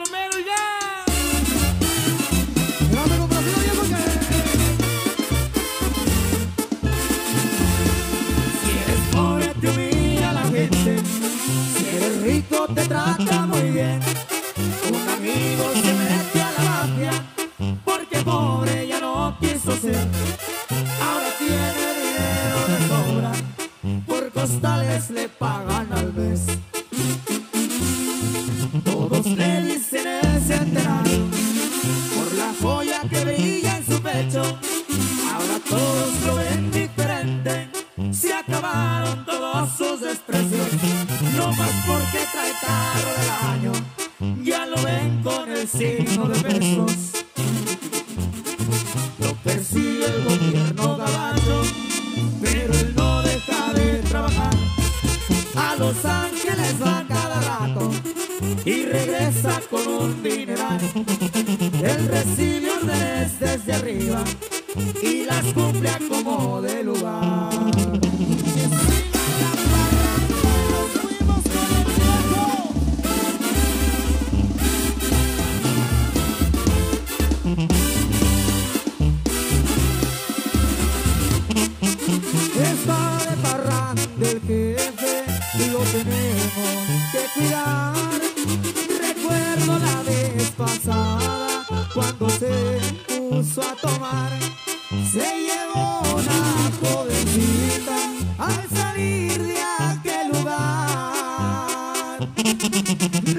Palomero ya. Diego, Si eres pobre te humilla la gente, si eres rico te trata muy bien. Un amigo se mete a la mafia porque pobre ya no quiso ser. En su pecho. Ahora todos lo ven diferente, se acabaron todos sus desprecios. No más porque trae tarro del año, ya lo ven con el signo de pesos. Lo persigue el gobierno gabacho, pero él no deja de trabajar. A Los Ángeles va cada rato y regresa con un dineral. Él recibe órdenes desde arriba y las cumple a como de lugar. Del jefe, lo tenemos que cuidar. Recuerdo la vez pasada Se llevó una jovencita al salir de aquel lugar.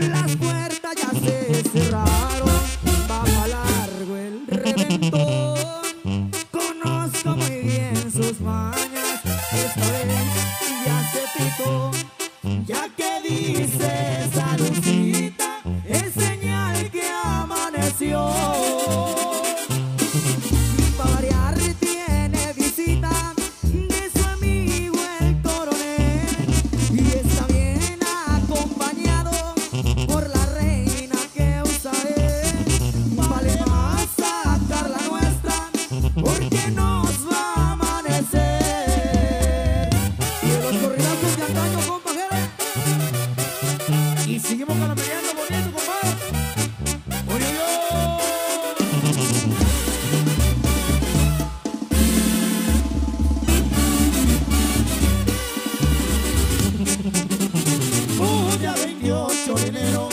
Las puertas ya se cerraron, pa' largo el reventón. Conozco muy bien sus mañas, esta vez ya se picó. Ya que dice saludcita, es señal que amaneció. Los corridazos de antaño, compa, Jere. Y seguimos calamereando bonito, compadre. Oye, yo. Un día 28 de enero,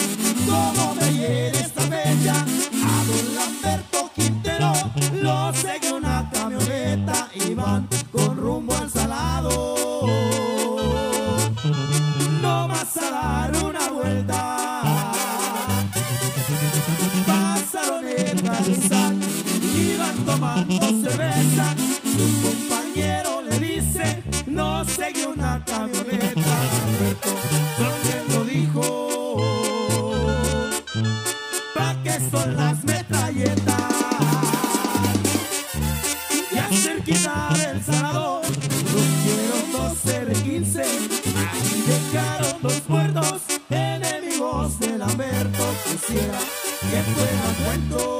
como me llegue esta fecha, a don Lamberto Quintero lo sigue una camioneta y van con rumbo al salado. No vas a dar una vuelta. Pasaron el Garzán, iban tomando cerveza. Su compañero le dice, no sigue una camioneta. Alberto sonriendo dijo, ¿pa' qué son las metralletas? Ya cerquita del Salvador, dos muertos, enemigos de Lamberto, quisiera que fuera cuento.